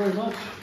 very much.